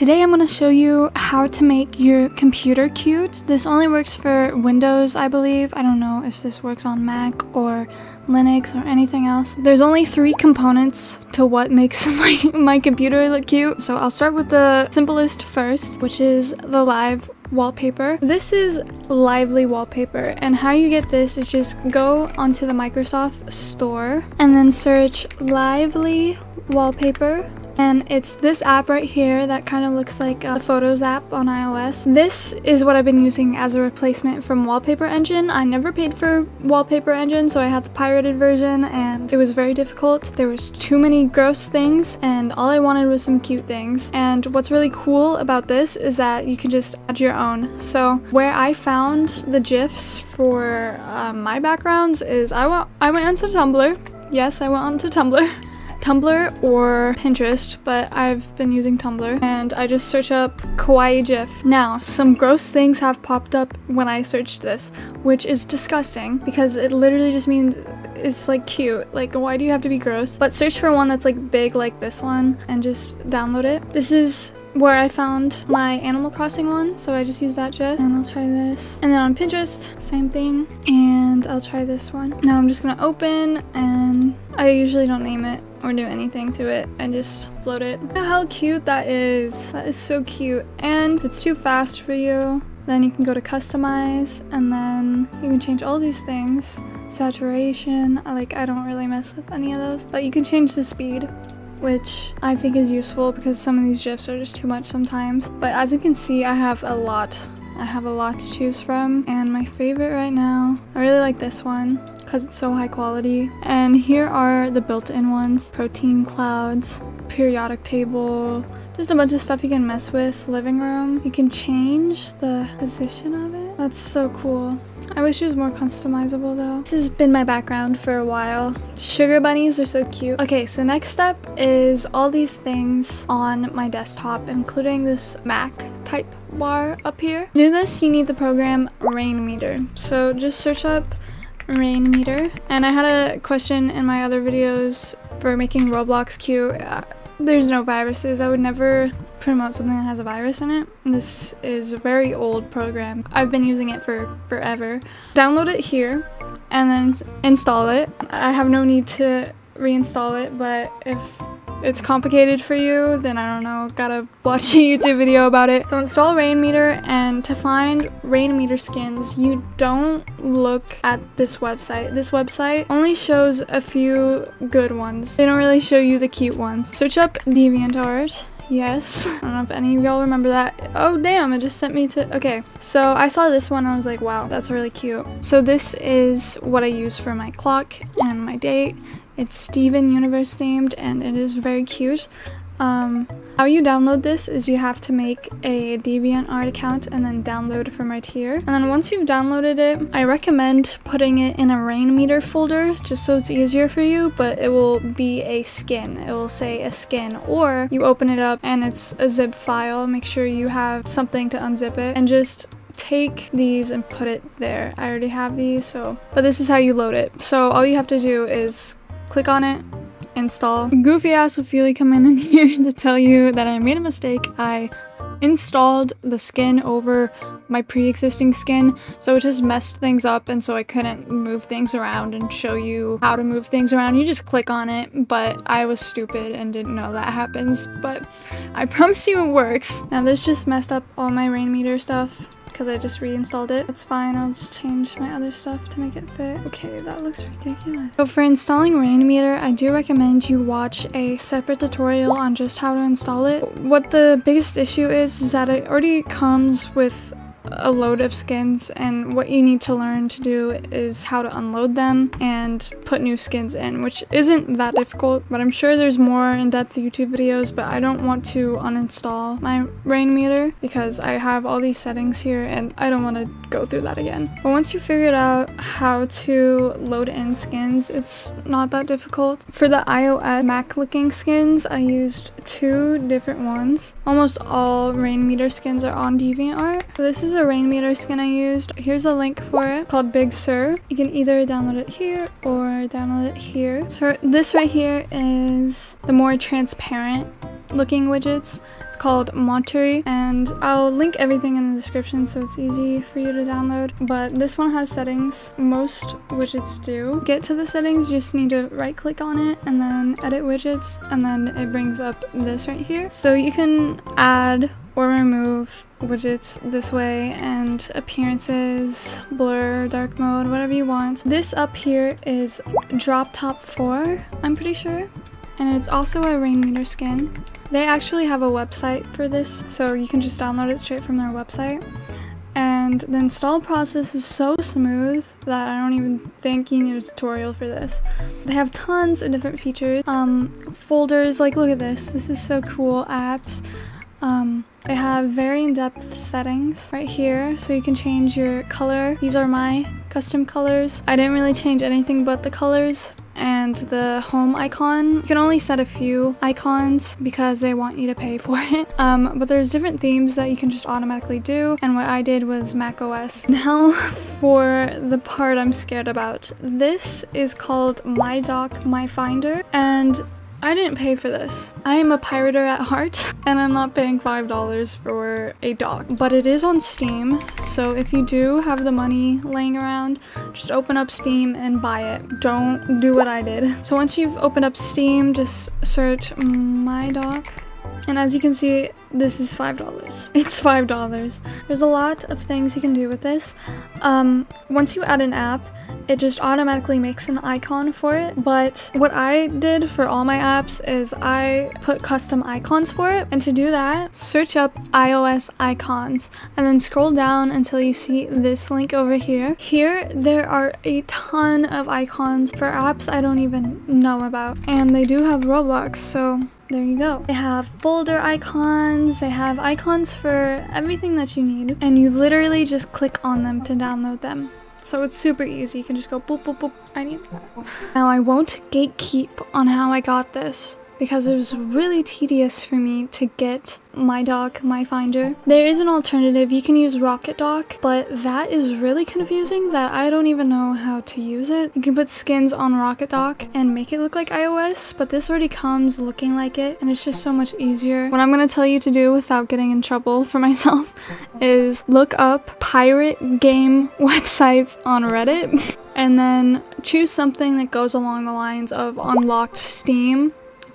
Today I'm going to show you how to make your computer cute. This only works for Windows, I believe. I don't know if this works on Mac or Linux or anything else. There's only three components to what makes my, my computer look cute. So I'll start with the simplest first, which is the live wallpaper. This is Lively wallpaper and how you get this is just go onto the Microsoft store and then search Lively wallpaper and it's this app right here that kind of looks like a Photos app on iOS. This is what I've been using as a replacement from Wallpaper Engine. I never paid for Wallpaper Engine, so I had the pirated version and it was very difficult. There was too many gross things and all I wanted was some cute things. And what's really cool about this is that you can just add your own. So where I found the GIFs for uh, my backgrounds is I went, I went onto Tumblr. Yes, I went onto Tumblr. Tumblr or Pinterest, but I've been using Tumblr and I just search up kawaii gif. Now, some gross things have popped up when I searched this, which is disgusting because it literally just means it's like cute. Like, why do you have to be gross? But search for one that's like big like this one and just download it. This is where I found my Animal Crossing one, so I just use that gif. And I'll try this. And then on Pinterest, same thing. And I'll try this one. Now I'm just gonna open and I usually don't name it or do anything to it and just float it. How cute that is. That is so cute. And if it's too fast for you, then you can go to customize and then you can change all these things. Saturation, like I don't really mess with any of those, but you can change the speed which I think is useful because some of these GIFs are just too much sometimes. But as you can see, I have a lot. I have a lot to choose from, and my favorite right now, I really like this one because it's so high quality. And here are the built-in ones. Protein clouds, periodic table, just a bunch of stuff you can mess with. Living room. You can change the position of it. That's so cool. I wish it was more customizable though. This has been my background for a while. Sugar bunnies are so cute. Okay, so next step is all these things on my desktop, including this Mac type bar up here. To do this, you need the program Rainmeter. So just search up Rainmeter. And I had a question in my other videos for making Roblox cute. Uh, There's no viruses. I would never promote something that has a virus in it. This is a very old program. I've been using it for forever. Download it here and then install it. I have no need to reinstall it, but if it's complicated for you, then I don't know, gotta watch a YouTube video about it. So install Rainmeter and to find Rainmeter skins, you don't look at this website. This website only shows a few good ones. They don't really show you the cute ones. Search up DeviantArt Yes. I don't know if any of y'all remember that. Oh, damn, it just sent me to... Okay, so I saw this one I was like, wow, that's really cute. So this is what I use for my clock and my date. It's Steven Universe themed and it is very cute. Um, how you download this is you have to make a DeviantArt account and then download it from right here. And then once you've downloaded it, I recommend putting it in a Rainmeter folder just so it's easier for you, but it will be a skin. It will say a skin. Or you open it up and it's a zip file. Make sure you have something to unzip it and just take these and put it there. I already have these, so, but this is how you load it. So all you have to do is click on it, install. Goofy ass Ofelia coming in here to tell you that I made a mistake. I installed the skin over my pre-existing skin so it just messed things up and so I couldn't move things around and show you how to move things around you just click on it but I was stupid and didn't know that happens but I promise you it works now this just messed up all my Rainmeter stuff because I just reinstalled it. It's fine, I'll just change my other stuff to make it fit. Okay, that looks ridiculous. So for installing Rainmeter, I do recommend you watch a separate tutorial on just how to install it. What the biggest issue is, is that it already comes with a load of skins and what you need to learn to do is how to unload them and put new skins in which isn't that difficult but I'm sure there's more in-depth YouTube videos but I don't want to uninstall my Rainmeter because I have all these settings here and I don't want to go through that again. But once you figured out how to load in skins it's not that difficult. For the iOS Mac looking skins I used two different ones. Almost all Rainmeter skins are on DeviantArt. So this is a Rainmeter skin I used. Here's a link for it called Big Sur. You can either download it here or download it here. So this right here is the more transparent looking widgets It's called Monterey, and I'll link everything in the description so it's easy for you to download. But this one has settings. Most widgets do. Get to the settings, you just need to right click on it and then edit widgets, and then it brings up this right here. So you can add or remove widgets this way and appearances, blur, dark mode, whatever you want. This up here is Drop Top 4, I'm pretty sure. And it's also a Rainmeter skin. They actually have a website for this, so you can just download it straight from their website. And the install process is so smooth that I don't even think you need a tutorial for this. They have tons of different features. Um, folders, like look at this, this is so cool, apps. Um, they have very in-depth settings right here, so you can change your color. These are my custom colors. I didn't really change anything but the colors and the home icon. You can only set a few icons because they want you to pay for it. Um, but there's different themes that you can just automatically do. And what I did was Mac OS. Now for the part I'm scared about. This is called My Dock My Finder. And I didn't pay for this. I am a pirater at heart and I'm not paying $5 for a dock, but it is on Steam. So if you do have the money laying around, just open up Steam and buy it. Don't do what I did. So once you've opened up Steam, just search my dock. And as you can see, this is $5. It's $5. There's a lot of things you can do with this. Um, once you add an app, it just automatically makes an icon for it. But what I did for all my apps is I put custom icons for it. And to do that, search up iOS icons and then scroll down until you see this link over here. Here, there are a ton of icons for apps I don't even know about. And they do have Roblox, so there you go. They have folder icons, they have icons for everything that you need, and you literally just click on them to download them. So it's super easy. You can just go boop, boop, boop. I need that. Now I won't gatekeep on how I got this because it was really tedious for me to get my dock, my finder. There is an alternative, you can use Rocket Dock, but that is really confusing that I don't even know how to use it. You can put skins on Rocket Dock and make it look like iOS, but this already comes looking like it and it's just so much easier. What I'm gonna tell you to do without getting in trouble for myself is look up pirate game websites on Reddit and then choose something that goes along the lines of unlocked Steam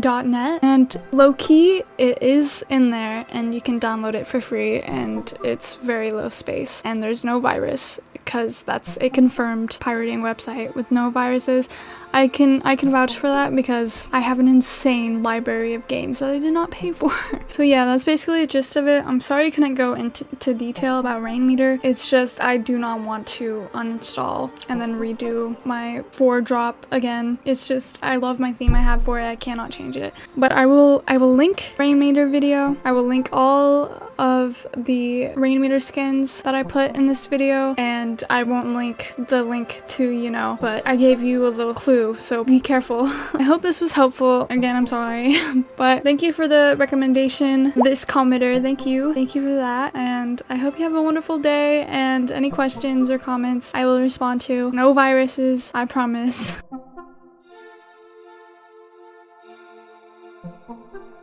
.net. And low-key, it is in there and you can download it for free and it's very low space and there's no virus because that's a confirmed pirating website with no viruses. I can I can vouch for that because I have an insane library of games that I did not pay for. so yeah, that's basically the gist of it. I'm sorry I couldn't go into detail about Rainmeter. It's just I do not want to uninstall and then redo my 4 drop again. It's just I love my theme I have for it. I cannot change it. But I will I will link Rainmeter video. I will link all of the Rainmeter skins that I put in this video and I won't link the link to, you know, but I gave you a little clue, so be careful. I hope this was helpful. Again, I'm sorry, but thank you for the recommendation. This commenter, thank you. Thank you for that, and I hope you have a wonderful day, and any questions or comments I will respond to. No viruses, I promise. Thank you.